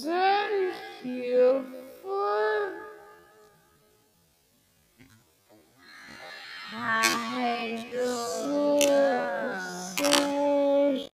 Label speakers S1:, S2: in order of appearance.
S1: Thank you for...